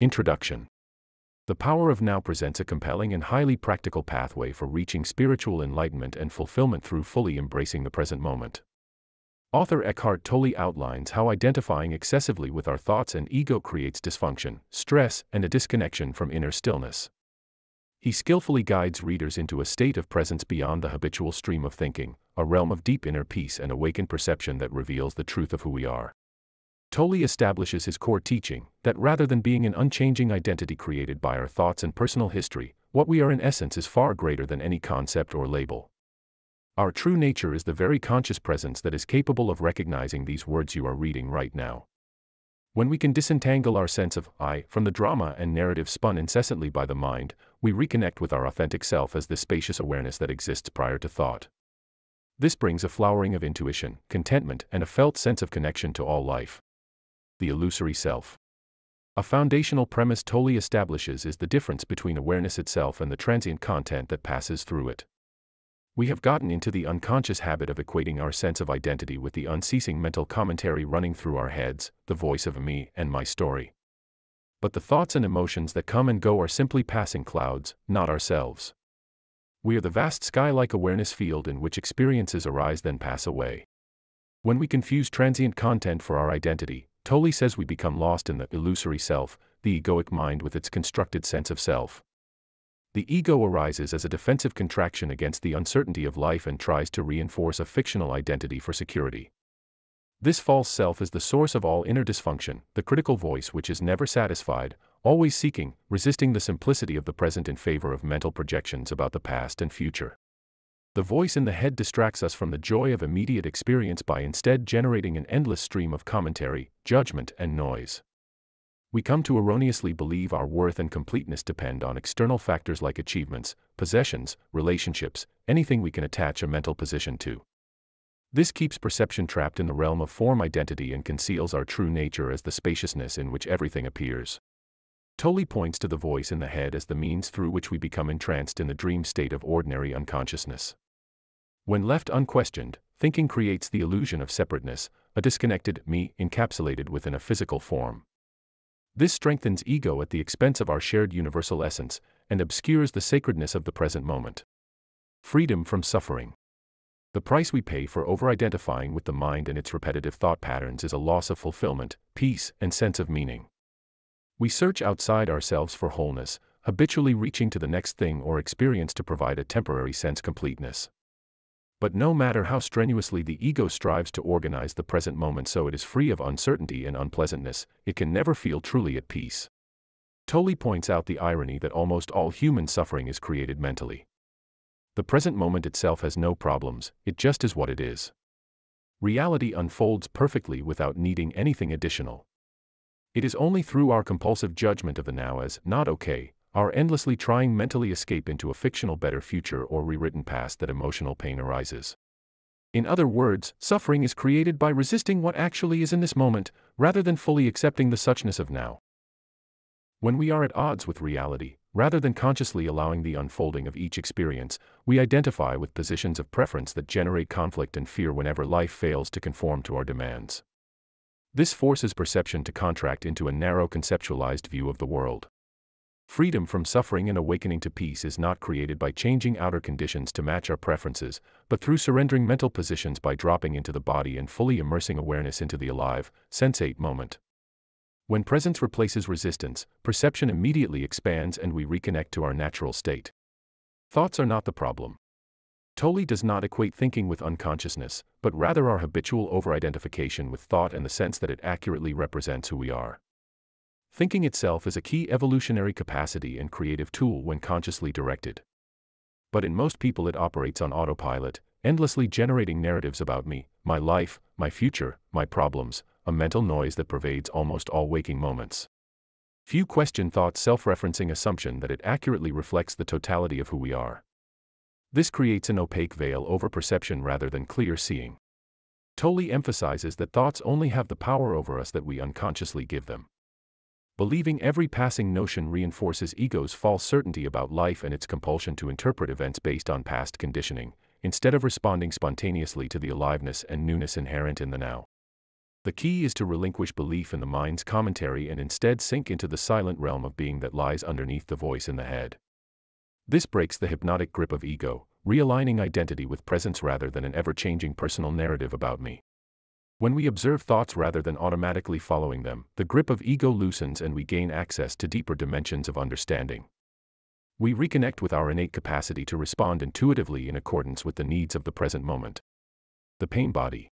Introduction The power of now presents a compelling and highly practical pathway for reaching spiritual enlightenment and fulfillment through fully embracing the present moment. Author Eckhart Tolle outlines how identifying excessively with our thoughts and ego creates dysfunction, stress, and a disconnection from inner stillness. He skillfully guides readers into a state of presence beyond the habitual stream of thinking, a realm of deep inner peace and awakened perception that reveals the truth of who we are. Tolle establishes his core teaching that rather than being an unchanging identity created by our thoughts and personal history, what we are in essence is far greater than any concept or label. Our true nature is the very conscious presence that is capable of recognizing these words you are reading right now. When we can disentangle our sense of I from the drama and narrative spun incessantly by the mind, we reconnect with our authentic self as the spacious awareness that exists prior to thought. This brings a flowering of intuition, contentment, and a felt sense of connection to all life the illusory self. A foundational premise Tolle establishes is the difference between awareness itself and the transient content that passes through it. We have gotten into the unconscious habit of equating our sense of identity with the unceasing mental commentary running through our heads, the voice of a me and my story. But the thoughts and emotions that come and go are simply passing clouds, not ourselves. We are the vast sky like awareness field in which experiences arise then pass away. When we confuse transient content for our identity, Tolle says we become lost in the illusory self, the egoic mind with its constructed sense of self. The ego arises as a defensive contraction against the uncertainty of life and tries to reinforce a fictional identity for security. This false self is the source of all inner dysfunction, the critical voice which is never satisfied, always seeking, resisting the simplicity of the present in favor of mental projections about the past and future. The voice in the head distracts us from the joy of immediate experience by instead generating an endless stream of commentary, judgment, and noise. We come to erroneously believe our worth and completeness depend on external factors like achievements, possessions, relationships, anything we can attach a mental position to. This keeps perception trapped in the realm of form identity and conceals our true nature as the spaciousness in which everything appears. Tolle points to the voice in the head as the means through which we become entranced in the dream state of ordinary unconsciousness. When left unquestioned, thinking creates the illusion of separateness, a disconnected me encapsulated within a physical form. This strengthens ego at the expense of our shared universal essence and obscures the sacredness of the present moment. Freedom from suffering. The price we pay for over identifying with the mind and its repetitive thought patterns is a loss of fulfillment, peace, and sense of meaning. We search outside ourselves for wholeness, habitually reaching to the next thing or experience to provide a temporary sense completeness. But no matter how strenuously the ego strives to organize the present moment so it is free of uncertainty and unpleasantness, it can never feel truly at peace. Tolle points out the irony that almost all human suffering is created mentally. The present moment itself has no problems, it just is what it is. Reality unfolds perfectly without needing anything additional. It is only through our compulsive judgment of the now as not okay our endlessly trying mentally escape into a fictional better future or rewritten past that emotional pain arises. In other words, suffering is created by resisting what actually is in this moment, rather than fully accepting the suchness of now. When we are at odds with reality, rather than consciously allowing the unfolding of each experience, we identify with positions of preference that generate conflict and fear whenever life fails to conform to our demands. This forces perception to contract into a narrow conceptualized view of the world. Freedom from suffering and awakening to peace is not created by changing outer conditions to match our preferences, but through surrendering mental positions by dropping into the body and fully immersing awareness into the alive, sensate moment. When presence replaces resistance, perception immediately expands and we reconnect to our natural state. Thoughts are not the problem. Tolle does not equate thinking with unconsciousness, but rather our habitual over-identification with thought and the sense that it accurately represents who we are. Thinking itself is a key evolutionary capacity and creative tool when consciously directed. But in most people it operates on autopilot, endlessly generating narratives about me, my life, my future, my problems, a mental noise that pervades almost all waking moments. Few question thought's self-referencing assumption that it accurately reflects the totality of who we are. This creates an opaque veil over perception rather than clear seeing. Tolle emphasizes that thoughts only have the power over us that we unconsciously give them. Believing every passing notion reinforces ego's false certainty about life and its compulsion to interpret events based on past conditioning, instead of responding spontaneously to the aliveness and newness inherent in the now. The key is to relinquish belief in the mind's commentary and instead sink into the silent realm of being that lies underneath the voice in the head. This breaks the hypnotic grip of ego, realigning identity with presence rather than an ever changing personal narrative about me. When we observe thoughts rather than automatically following them, the grip of ego loosens and we gain access to deeper dimensions of understanding. We reconnect with our innate capacity to respond intuitively in accordance with the needs of the present moment. The pain body.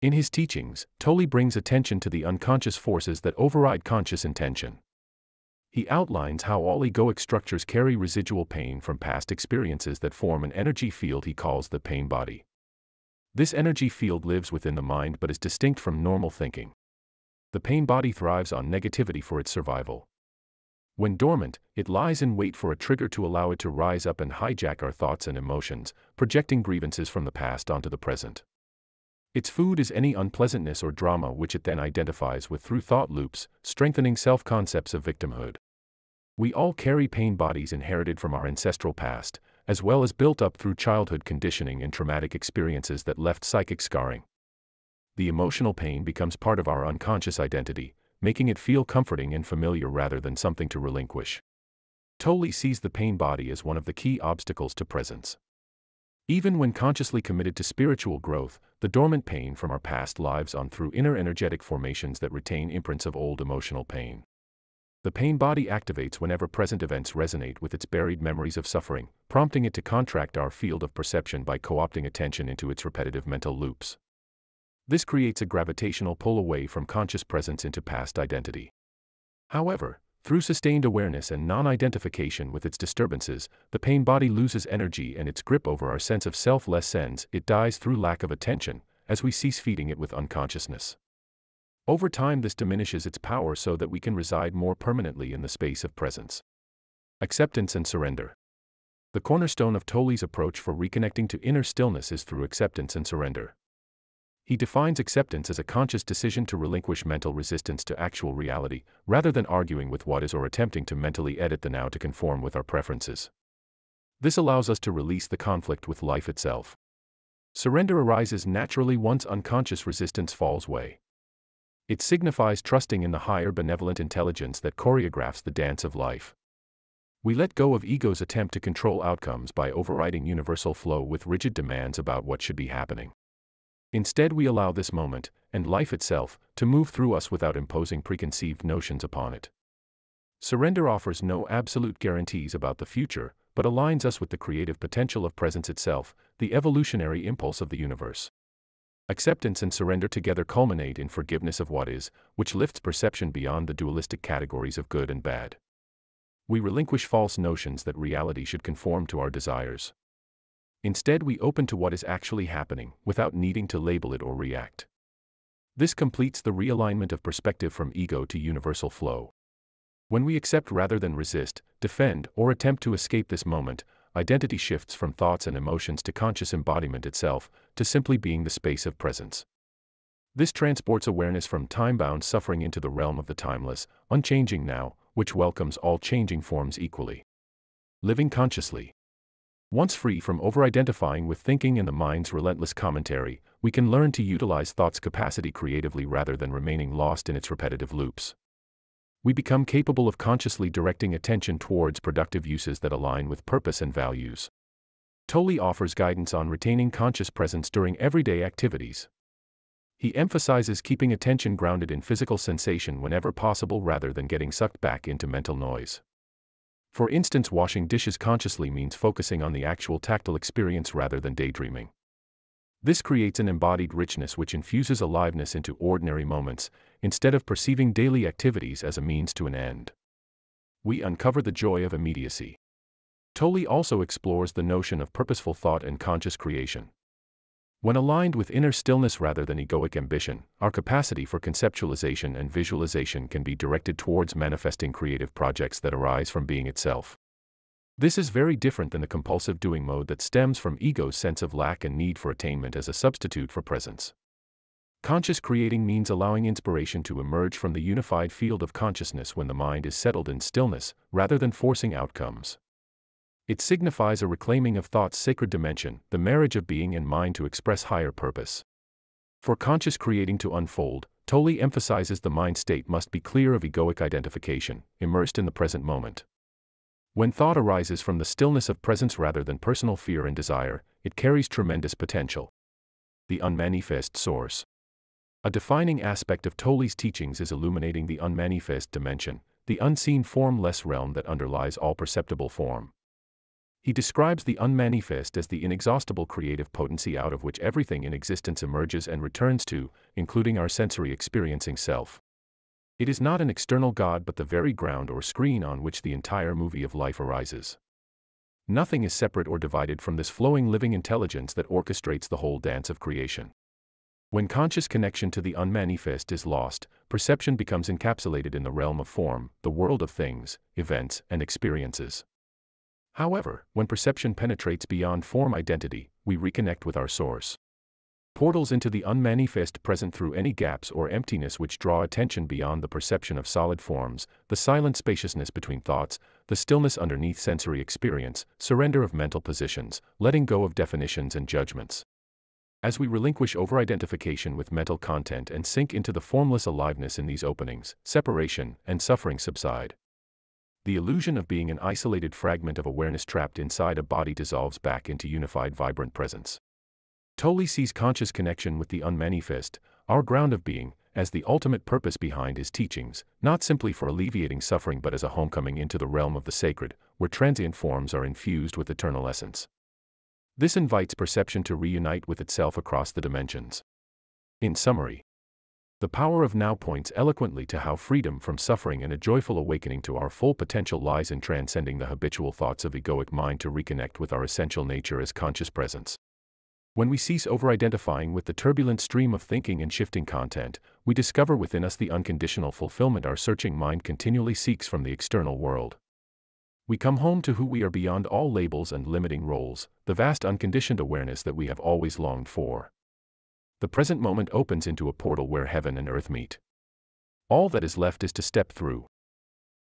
In his teachings, Tolle brings attention to the unconscious forces that override conscious intention. He outlines how all egoic structures carry residual pain from past experiences that form an energy field he calls the pain body. This energy field lives within the mind but is distinct from normal thinking. The pain body thrives on negativity for its survival. When dormant, it lies in wait for a trigger to allow it to rise up and hijack our thoughts and emotions, projecting grievances from the past onto the present. Its food is any unpleasantness or drama which it then identifies with through thought loops, strengthening self concepts of victimhood. We all carry pain bodies inherited from our ancestral past, as well as built up through childhood conditioning and traumatic experiences that left psychic scarring. The emotional pain becomes part of our unconscious identity, making it feel comforting and familiar rather than something to relinquish. Tolle sees the pain body as one of the key obstacles to presence. Even when consciously committed to spiritual growth, the dormant pain from our past lives on through inner energetic formations that retain imprints of old emotional pain. The pain body activates whenever present events resonate with its buried memories of suffering, prompting it to contract our field of perception by co opting attention into its repetitive mental loops. This creates a gravitational pull away from conscious presence into past identity. However, through sustained awareness and non identification with its disturbances, the pain body loses energy and its grip over our sense of self lessens, it dies through lack of attention, as we cease feeding it with unconsciousness. Over time, this diminishes its power so that we can reside more permanently in the space of presence. Acceptance and surrender. The cornerstone of Tolle's approach for reconnecting to inner stillness is through acceptance and surrender. He defines acceptance as a conscious decision to relinquish mental resistance to actual reality, rather than arguing with what is or attempting to mentally edit the now to conform with our preferences. This allows us to release the conflict with life itself. Surrender arises naturally once unconscious resistance falls away. It signifies trusting in the higher benevolent intelligence that choreographs the dance of life. We let go of ego's attempt to control outcomes by overriding universal flow with rigid demands about what should be happening. Instead, we allow this moment, and life itself, to move through us without imposing preconceived notions upon it. Surrender offers no absolute guarantees about the future, but aligns us with the creative potential of presence itself, the evolutionary impulse of the universe. Acceptance and surrender together culminate in forgiveness of what is, which lifts perception beyond the dualistic categories of good and bad. We relinquish false notions that reality should conform to our desires. Instead, we open to what is actually happening, without needing to label it or react. This completes the realignment of perspective from ego to universal flow. When we accept rather than resist, defend, or attempt to escape this moment, identity shifts from thoughts and emotions to conscious embodiment itself, to simply being the space of presence. This transports awareness from time bound suffering into the realm of the timeless, unchanging now, which welcomes all changing forms equally. Living consciously. Once free from over identifying with thinking and the mind's relentless commentary, we can learn to utilize thought's capacity creatively rather than remaining lost in its repetitive loops we become capable of consciously directing attention towards productive uses that align with purpose and values. Tolle offers guidance on retaining conscious presence during everyday activities. He emphasizes keeping attention grounded in physical sensation whenever possible rather than getting sucked back into mental noise. For instance, washing dishes consciously means focusing on the actual tactile experience rather than daydreaming. This creates an embodied richness which infuses aliveness into ordinary moments, instead of perceiving daily activities as a means to an end. We uncover the joy of immediacy. Tolle also explores the notion of purposeful thought and conscious creation. When aligned with inner stillness rather than egoic ambition, our capacity for conceptualization and visualization can be directed towards manifesting creative projects that arise from being itself. This is very different than the compulsive doing mode that stems from ego's sense of lack and need for attainment as a substitute for presence. Conscious creating means allowing inspiration to emerge from the unified field of consciousness when the mind is settled in stillness, rather than forcing outcomes. It signifies a reclaiming of thought's sacred dimension, the marriage of being and mind to express higher purpose. For conscious creating to unfold, Tolle emphasizes the mind state must be clear of egoic identification, immersed in the present moment. When thought arises from the stillness of presence rather than personal fear and desire, it carries tremendous potential. The unmanifest source. A defining aspect of Tolle's teachings is illuminating the unmanifest dimension, the unseen formless realm that underlies all perceptible form. He describes the unmanifest as the inexhaustible creative potency out of which everything in existence emerges and returns to, including our sensory experiencing self. It is not an external God but the very ground or screen on which the entire movie of life arises. Nothing is separate or divided from this flowing living intelligence that orchestrates the whole dance of creation. When conscious connection to the unmanifest is lost, perception becomes encapsulated in the realm of form, the world of things, events, and experiences. However, when perception penetrates beyond form identity, we reconnect with our source. Portals into the unmanifest present through any gaps or emptiness which draw attention beyond the perception of solid forms, the silent spaciousness between thoughts, the stillness underneath sensory experience, surrender of mental positions, letting go of definitions and judgments. As we relinquish over-identification with mental content and sink into the formless aliveness in these openings, separation and suffering subside the illusion of being an isolated fragment of awareness trapped inside a body dissolves back into unified vibrant presence. Tolle sees conscious connection with the unmanifest, our ground of being, as the ultimate purpose behind his teachings, not simply for alleviating suffering but as a homecoming into the realm of the sacred, where transient forms are infused with eternal essence. This invites perception to reunite with itself across the dimensions. In summary, the power of now points eloquently to how freedom from suffering and a joyful awakening to our full potential lies in transcending the habitual thoughts of egoic mind to reconnect with our essential nature as conscious presence. When we cease over-identifying with the turbulent stream of thinking and shifting content, we discover within us the unconditional fulfillment our searching mind continually seeks from the external world. We come home to who we are beyond all labels and limiting roles, the vast unconditioned awareness that we have always longed for the present moment opens into a portal where heaven and earth meet. All that is left is to step through.